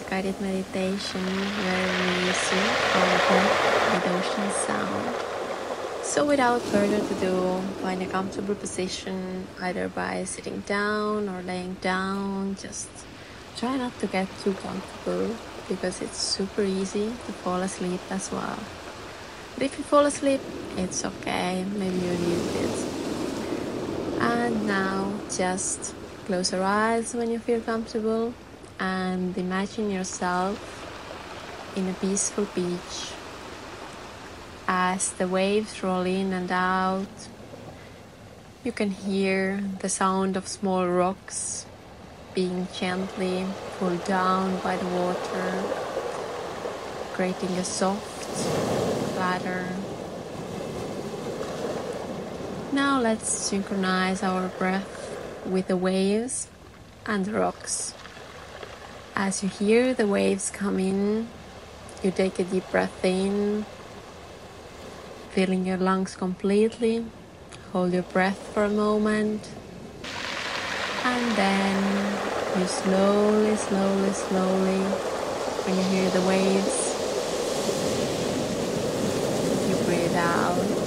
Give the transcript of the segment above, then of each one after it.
guided meditation where we our breath with ocean sound. So, without further ado, find a comfortable position either by sitting down or laying down. Just try not to get too comfortable because it's super easy to fall asleep as well. But if you fall asleep, it's okay, maybe you need it. And now just close your eyes when you feel comfortable and imagine yourself in a peaceful beach as the waves roll in and out. You can hear the sound of small rocks being gently pulled down by the water, creating a soft ladder. Now let's synchronize our breath with the waves and the rocks. As you hear the waves come in, you take a deep breath in, filling your lungs completely. Hold your breath for a moment, and then you slowly, slowly, slowly, when you hear the waves, you breathe out.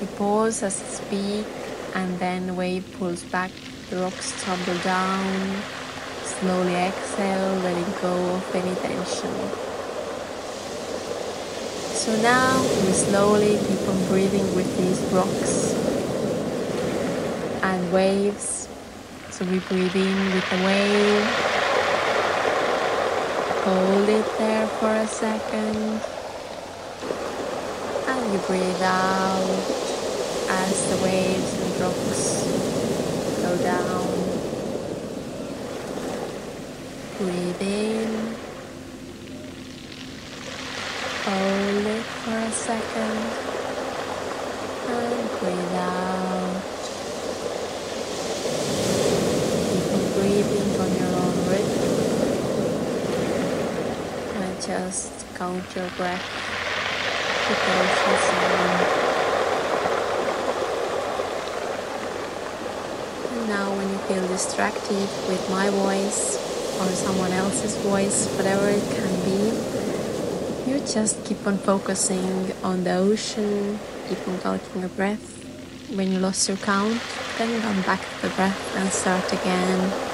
You pause as you speak, and then the wave pulls back the rocks tumble down. Slowly exhale, letting go of any tension. So now we slowly keep on breathing with these rocks and waves. So we breathe in with the wave. Hold it there for a second. And you breathe out as the waves and rocks go down. Breathe in. Hold it for a second. And breathe out. Keep on breathing on your own rhythm. And just count your breath to the sound. now when you feel distracted with my voice or someone else's voice, whatever it can be, you just keep on focusing on the ocean, keep on counting your breath. When you lost your count, then come back to the breath and start again.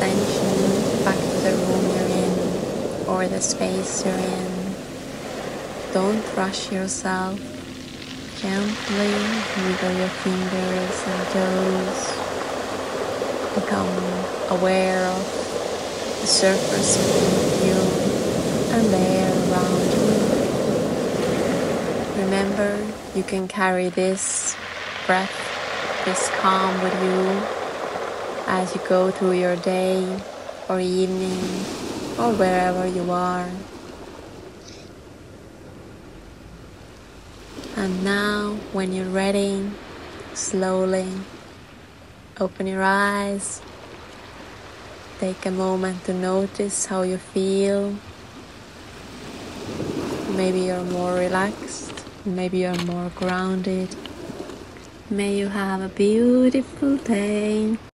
attention back to the room you're in or the space you're in. Don't rush yourself. Gently wiggle your fingers and toes. Become aware of the surface beneath you and the air around you. Remember, you can carry this breath, this calm with you as you go through your day or evening or wherever you are. And now, when you're ready, slowly open your eyes. Take a moment to notice how you feel. Maybe you're more relaxed, maybe you're more grounded. May you have a beautiful day.